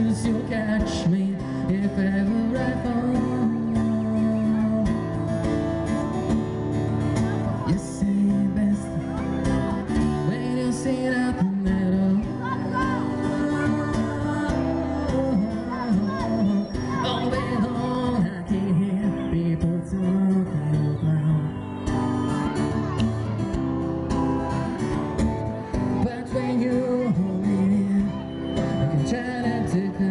places you'll catch me. If ever take